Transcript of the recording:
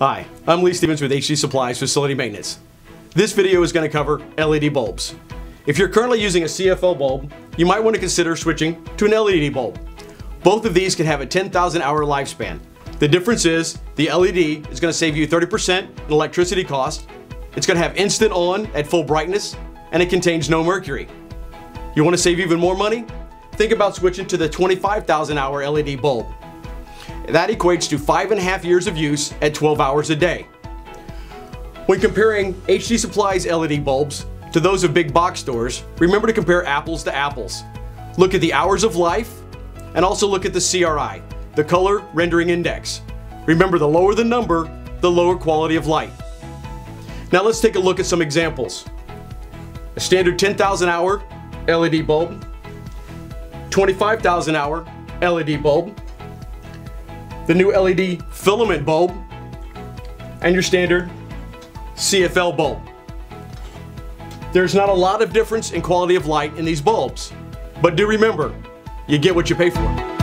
Hi, I'm Lee Stevens with HD Supply's Facility Maintenance. This video is going to cover LED bulbs. If you're currently using a CFL bulb, you might want to consider switching to an LED bulb. Both of these can have a 10,000 hour lifespan. The difference is the LED is going to save you 30% in electricity cost, it's going to have instant on at full brightness, and it contains no mercury. You want to save even more money? Think about switching to the 25,000 hour LED bulb. That equates to five and a half years of use at 12 hours a day. When comparing HD Supply's LED bulbs to those of big box stores, remember to compare apples to apples. Look at the hours of life and also look at the CRI, the color rendering index. Remember the lower the number, the lower quality of light. Now let's take a look at some examples. A standard 10,000 hour LED bulb, 25,000 hour LED bulb, the new LED filament bulb, and your standard CFL bulb. There's not a lot of difference in quality of light in these bulbs, but do remember, you get what you pay for.